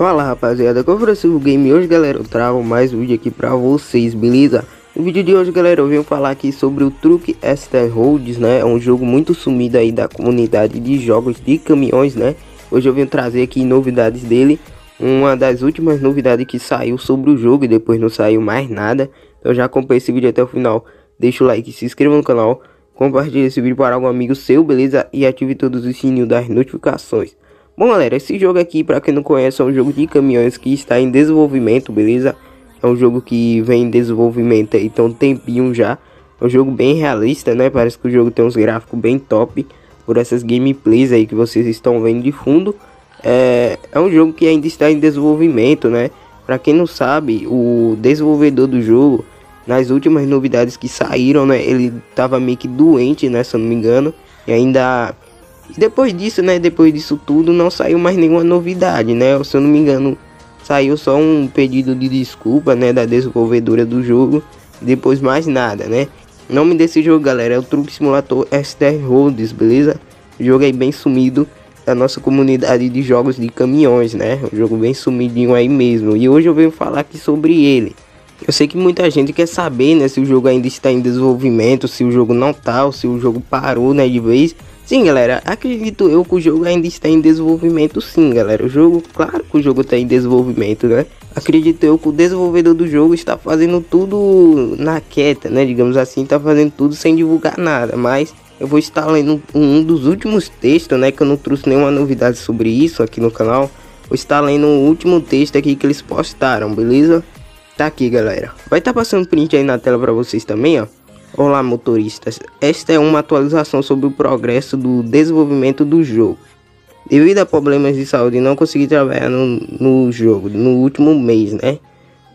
rapaziada, como o Game hoje galera, eu trago mais um vídeo aqui pra vocês, beleza? No vídeo de hoje galera, eu venho falar aqui sobre o Truque Esther Roads, né? É um jogo muito sumido aí da comunidade de jogos de caminhões, né? Hoje eu venho trazer aqui novidades dele Uma das últimas novidades que saiu sobre o jogo e depois não saiu mais nada Então já acompanhe esse vídeo até o final Deixa o like, se inscreva no canal Compartilhe esse vídeo para algum amigo seu, beleza? E ative todos os sininhos das notificações Bom galera, esse jogo aqui, para quem não conhece, é um jogo de caminhões que está em desenvolvimento, beleza? É um jogo que vem em desenvolvimento aí tem um tempinho já. É um jogo bem realista, né? Parece que o jogo tem uns gráficos bem top por essas gameplays aí que vocês estão vendo de fundo. É, é um jogo que ainda está em desenvolvimento, né? Para quem não sabe, o desenvolvedor do jogo, nas últimas novidades que saíram, né? Ele tava meio que doente, né? Se eu não me engano. E ainda depois disso, né, depois disso tudo, não saiu mais nenhuma novidade, né? Se eu não me engano, saiu só um pedido de desculpa, né, da desenvolvedora do jogo. Depois mais nada, né? Nome desse jogo, galera, é o Truck Simulator Esther Roads, beleza? Jogo aí bem sumido da nossa comunidade de jogos de caminhões, né? Um jogo bem sumidinho aí mesmo. E hoje eu venho falar aqui sobre ele. Eu sei que muita gente quer saber, né, se o jogo ainda está em desenvolvimento, se o jogo não tá, ou se o jogo parou, né, de vez. Sim, galera, acredito eu que o jogo ainda está em desenvolvimento sim, galera. O jogo, claro que o jogo está em desenvolvimento, né? Acredito eu que o desenvolvedor do jogo está fazendo tudo na quieta, né? Digamos assim, está fazendo tudo sem divulgar nada, mas eu vou estar lendo um dos últimos textos, né? Que eu não trouxe nenhuma novidade sobre isso aqui no canal. Vou estar lendo o último texto aqui que eles postaram, beleza? Tá aqui, galera. Vai estar tá passando print aí na tela para vocês também, ó. Olá motoristas, esta é uma atualização sobre o progresso do desenvolvimento do jogo. Devido a problemas de saúde não consegui trabalhar no, no jogo no último mês, né?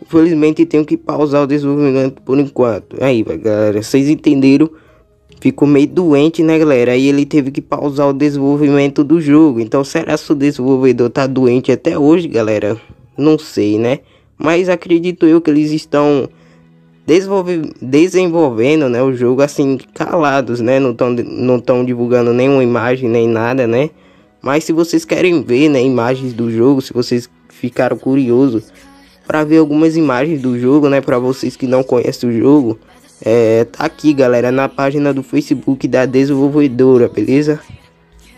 Infelizmente tenho que pausar o desenvolvimento por enquanto. Aí, galera, vocês entenderam? Ficou meio doente, né, galera? Aí ele teve que pausar o desenvolvimento do jogo. Então, será que o desenvolvedor tá doente até hoje, galera? Não sei, né? Mas acredito eu que eles estão desenvolvendo né, o jogo assim calados, né? Não estão não tão divulgando nenhuma imagem nem nada, né? Mas se vocês querem ver né, imagens do jogo, se vocês ficaram curiosos para ver algumas imagens do jogo, né? Para vocês que não conhecem o jogo, é, tá aqui, galera, na página do Facebook da desenvolvedora, beleza?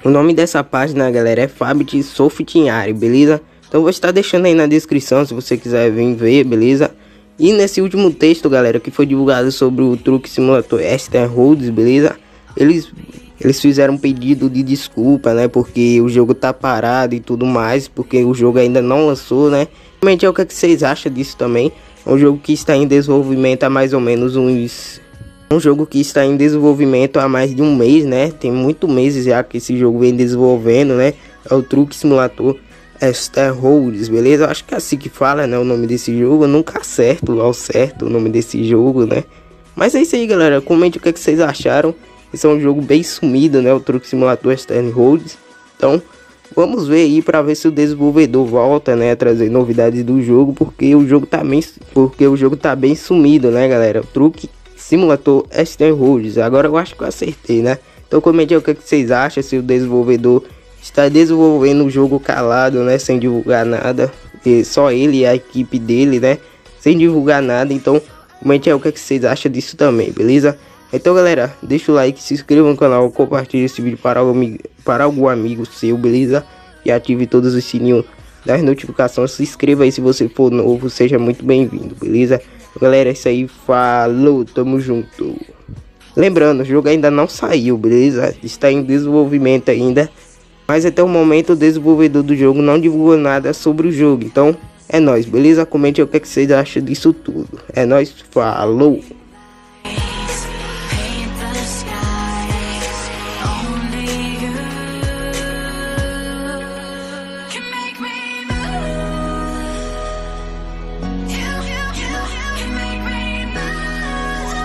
O nome dessa página, galera, é Fabit Software, beleza? Então vou estar deixando aí na descrição se você quiser vir ver, beleza? E nesse último texto, galera, que foi divulgado sobre o truque simulator Esther Roads, beleza? Eles, eles fizeram um pedido de desculpa, né? Porque o jogo tá parado e tudo mais, porque o jogo ainda não lançou, né? Realmente é o que, é que vocês acham disso também? É um jogo que está em desenvolvimento há mais ou menos uns... Um jogo que está em desenvolvimento há mais de um mês, né? Tem muitos meses já que esse jogo vem desenvolvendo, né? É o Truque Simulator. Esther Holds, beleza? Acho que é assim que fala, né? O nome desse jogo. Eu nunca acerto ao certo o nome desse jogo, né? Mas é isso aí, galera. Comente o que, é que vocês acharam. Esse é um jogo bem sumido, né? O Truck Simulator Esther Holds. Então, vamos ver aí para ver se o desenvolvedor volta, né? A trazer novidades do jogo. Porque o jogo tá bem, porque o jogo tá bem sumido, né, galera? O Truck Simulator Esther Holds. Agora eu acho que eu acertei, né? Então, comente o que, é que vocês acham. Se o desenvolvedor está desenvolvendo o jogo calado, né, sem divulgar nada, e só ele e a equipe dele, né, sem divulgar nada. Então, comente aí o que, é que vocês acham disso também, beleza? Então, galera, deixa o like, se inscreva no canal, compartilhe esse vídeo para algum, para algum amigo seu, beleza? E ative todos os sininhos das notificações. Se inscreva aí se você for novo, seja muito bem-vindo, beleza? Galera, é isso aí, falou, tamo junto. Lembrando, o jogo ainda não saiu, beleza? Está em desenvolvimento ainda. Mas até o momento o desenvolvedor do jogo não divulgou nada sobre o jogo. Então é nóis, beleza? Comente o que, é que vocês acham disso tudo. É nóis, falou!